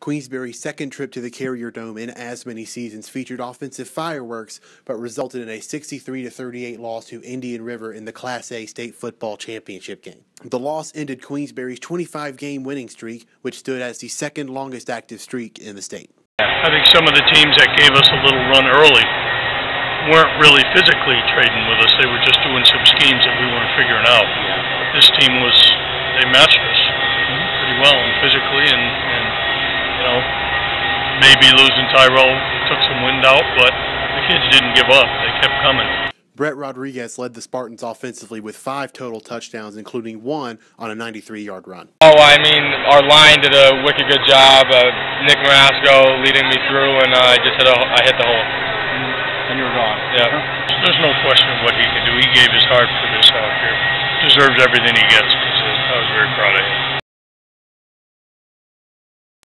Queensbury's second trip to the Carrier Dome in as many seasons featured offensive fireworks, but resulted in a 63 38 loss to Indian River in the Class A state football championship game. The loss ended Queensbury's 25 game winning streak, which stood as the second longest active streak in the state. I think some of the teams that gave us a little run early weren't really physically trading with us. They were just doing some schemes that we weren't figuring out. But this team was, they matched us pretty well and physically and, and maybe losing Tyrell took some wind out, but the kids didn't give up. They kept coming. Brett Rodriguez led the Spartans offensively with five total touchdowns, including one on a 93 yard run. Oh, I mean, our line did a wicked good job. Uh, Nick Marasco leading me through, and uh, I just hit a, I hit the hole. And you were gone. Yeah. There's no question of what he can do. He gave his heart for this out here. Deserves everything he gets. I was very proud of him.